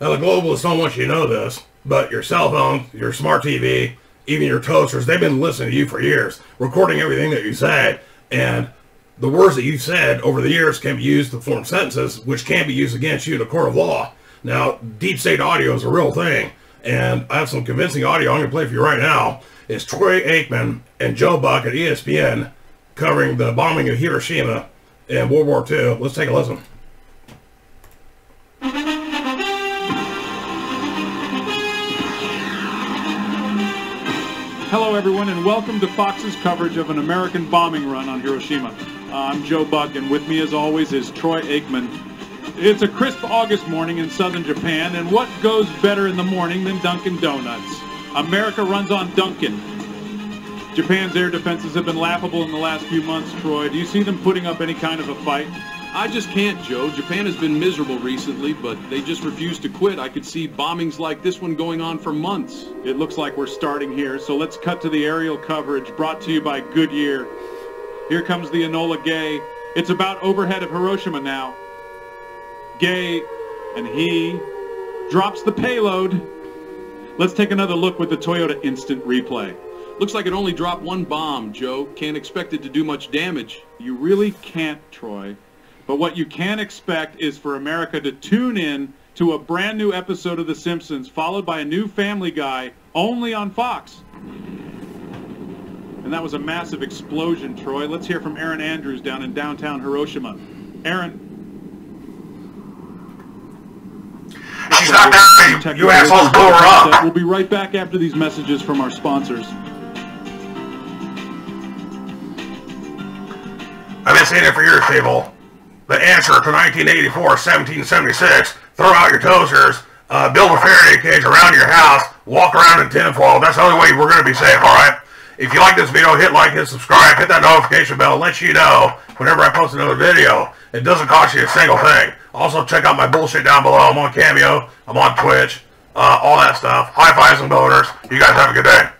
Now, the globalists don't want you to know this, but your cell phone, your smart TV, even your toasters, they've been listening to you for years, recording everything that you say. And the words that you've said over the years can be used to form sentences, which can be used against you in a court of law. Now, deep state audio is a real thing. And I have some convincing audio I'm going to play for you right now. It's Troy Aikman and Joe Buck at ESPN covering the bombing of Hiroshima in World War II. Let's take a listen. Hello, everyone, and welcome to Fox's coverage of an American bombing run on Hiroshima. I'm Joe Buck, and with me, as always, is Troy Aikman. It's a crisp August morning in southern Japan, and what goes better in the morning than Dunkin' Donuts? America runs on Dunkin'. Japan's air defenses have been laughable in the last few months, Troy. Do you see them putting up any kind of a fight? I just can't, Joe. Japan has been miserable recently, but they just refuse to quit. I could see bombings like this one going on for months. It looks like we're starting here, so let's cut to the aerial coverage brought to you by Goodyear. Here comes the Enola Gay. It's about overhead of Hiroshima now. Gay and he drops the payload. Let's take another look with the Toyota Instant Replay. Looks like it only dropped one bomb, Joe. Can't expect it to do much damage. You really can't, Troy. But what you can expect is for America to tune in to a brand new episode of The Simpsons, followed by a new Family Guy, only on Fox. And that was a massive explosion, Troy. Let's hear from Erin Andrews down in downtown Hiroshima. Aaron. She's not there, you assholes, blow her up. We'll be right back after these messages from our sponsors. I've been saying it for years, people. The answer to 1984, 1776, throw out your toasters, uh, build a Faraday cage around your house, walk around in tinfoil. That's the only way we're going to be safe, alright? If you like this video, hit like, hit subscribe, hit that notification bell, let you know whenever I post another video. It doesn't cost you a single thing. Also, check out my bullshit down below. I'm on Cameo, I'm on Twitch, uh, all that stuff. High fives and boners. You guys have a good day.